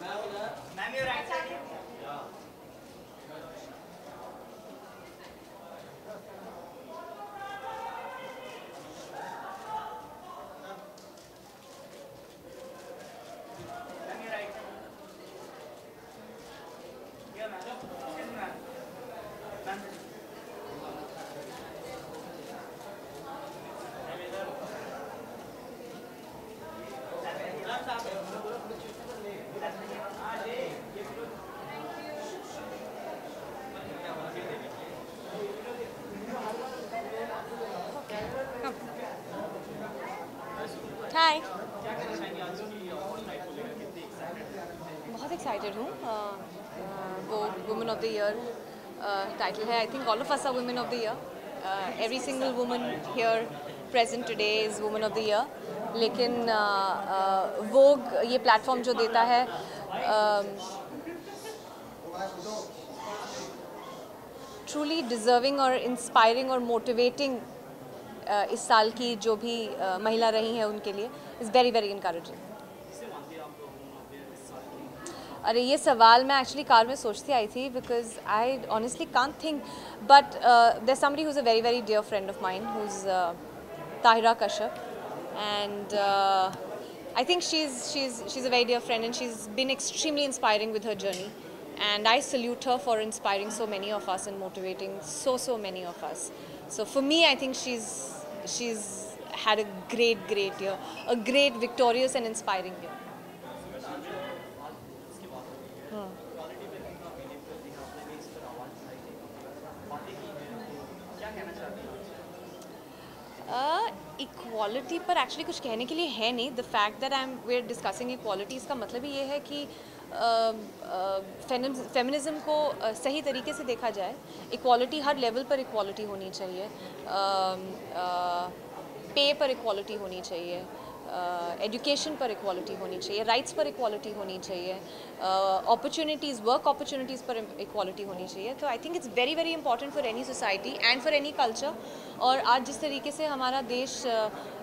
Ma'am ma'am your right side hi बहुत excited हूँ। वो women of the year title है I think all of us are women of the year every single women here present today is women of the year लेकिन वो ये platform जो देता है ट्रूली डिजर्विंग और इंस्पायरिंग और मोटिवेटिंग इस साल की जो भी महिला रही हैं उनके लिए इज़ वेरी वेरी इनकरेजिंग अरे, ये सवाल मैं एक्चुअली कार में सोचती आई थी because I honestly can't think but the summary whose a very very dear friend of mind who is Tahira Kashyap and I think she is she is she is a very dear friend and she is been extremely inspiring with her journey and I salute her for inspiring so many of us and motivating so so many of us So for me, I think she's she's had a great great year, a great victorious and inspiring year. Equality पर actually कुछ कहने के लिए है नहीं the fact that I am we are discussing equality इसका मतलब ये है कि फेमिनिज़म को uh, सही तरीके से देखा जाए इक्वालिटी हर लेवल पर इक्वालिटी होनी चाहिए। पे पर इक्वालिटी होनी चाहिए। एजुकेशन पर इक्वालिटी होनी चाहिए। राइट्स पर इक्वालिटी होनी चाहिए। अपॉर्चुनिटीज़ वर्क अपॉर्चुनिटीज़ पर इक्वालिटी होनी चाहिए। तो I think it's very very important for any society and for any culture और आज जिस तरीके से हमारा देश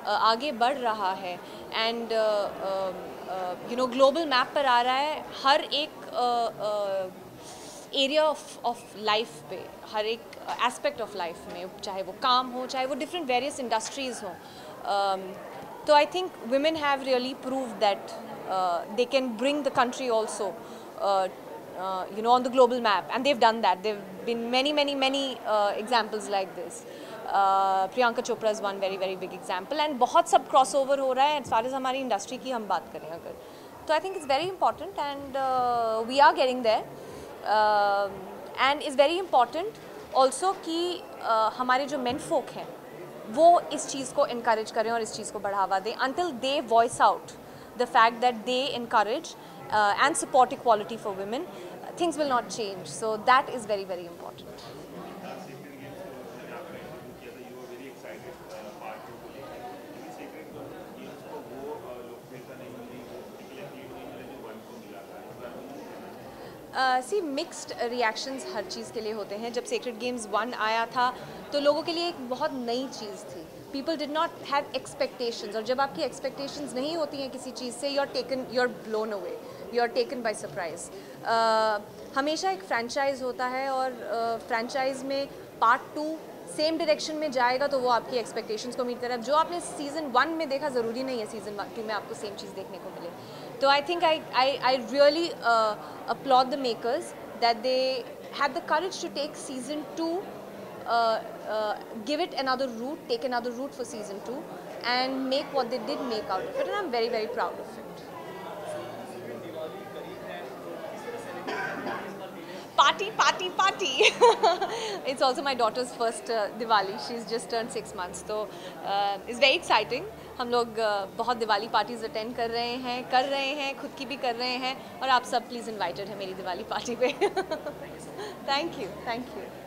आगे बढ़ रहा है and you know global map पर आ रहा है हर एक एरिया ऑफ़ ऑफ़ लाइफ पे, हर एक एस्पेक्ट ऑफ़ लाइफ में, चाहे वो काम हो, चाहे वो डिफरेंट वेरियस इंडस्ट्रीज़ हो। तो I think women have really prove that they can bring the country also you know on the global map and they've done that they've been many many many examples like this Priyanka Chopra is one very very big example and बहुत सब cross over हो रहा है as far as हमारी industry की हम बात करें अगर। तो I think is very important and we are getting there and is very important also कि uh, हमारे जो मेन फोक हैं वो इस चीज़ को इनक्रेज करें और इस चीज़ को बढ़ावा दें until they voice out the fact that they increase and support equality for women things will not change so that is very very important see mixed reactions हर चीज़ के लिए होते हैं। जब सेक्रेट गेम्स वन आया था तो लोगों के लिए एक बहुत नई चीज़ थी। People did not have expectations और जब आपकी एक्सपेक्टेशंस नहीं होती हैं किसी चीज़ से you are taken you are blown away you are taken by surprise हमेशा एक फ्रेंचाइज होता है और फ्रेंचाइज uh, में पार्ट टू सेम डायरेक्शन में जाएगा तो वो आपकी एक्सपेक्टेशंस को मीट करेगा जो आपने सीज़न वन में देखा ज़रूरी नहीं है सीज़न टू में आपको सेम चीज़ देखने को मिले तो I think I I I really applaud the makers that they have the courage to take season two give it another route, take another route for season two, and make what they did make out of it. And I'm very, very proud of it. Party, party, party. it's also my daughter's first uh, Diwali. She's just turned six months. So uh, it's very exciting. हम लोग uh, बहुत Diwali parties attend कर रहे हैं कर रहे हैं खुद की भी कर रहे हैं और आप सब प्लीज़ इनवाइटेड हैं मेरी दिवाली पार्टी पे थैंक यू थैंक यू